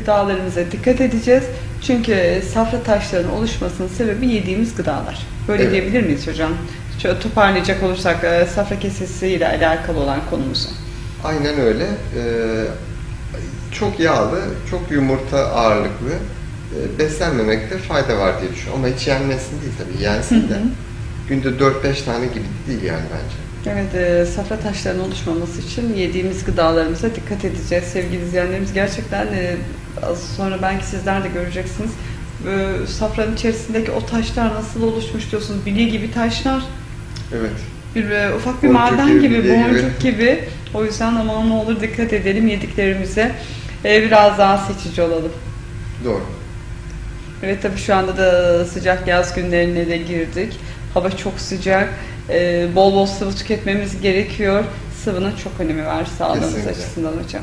gıdalarımıza dikkat edeceğiz. Çünkü safra taşlarının oluşmasının sebebi yediğimiz gıdalar. Böyle Evet. diyebilir miyiz hocam? Şöyle toparlayacak olursak e, safra kesesi ile alakalı olan konumuzu. Aynen öyle. Ee, çok yağlı, çok yumurta ağırlıklı e, beslenmemekte fayda var diye düşünüyorum. Ama hiç yenmesin değil tabii, yensin de. Günde 4-5 tane gibi değil yani bence. Evet, e, safra taşlarının oluşmaması için yediğimiz gıdalarımıza dikkat edeceğiz. Sevgili izleyenlerimiz gerçekten e, az sonra belki sizler de göreceksiniz. E, safranın içerisindeki o taşlar nasıl oluşmuş diyorsunuz. Bilye gibi taşlar. Evet. Bir e, ufak bir Boncuk maden gibi, gibi, bilye gibi. boncuk gibi. O yüzden ama ne olur dikkat edelim yediklerimize. E, biraz daha seçici olalım. Doğru. Evet tabii şu anda da sıcak yaz günlerine de girdik. Hava çok sıcak. Ee, bol bol sıvı tüketmemiz gerekiyor. Sıvının çok önemi var sağlığımız Kesinlikle. açısından hocam.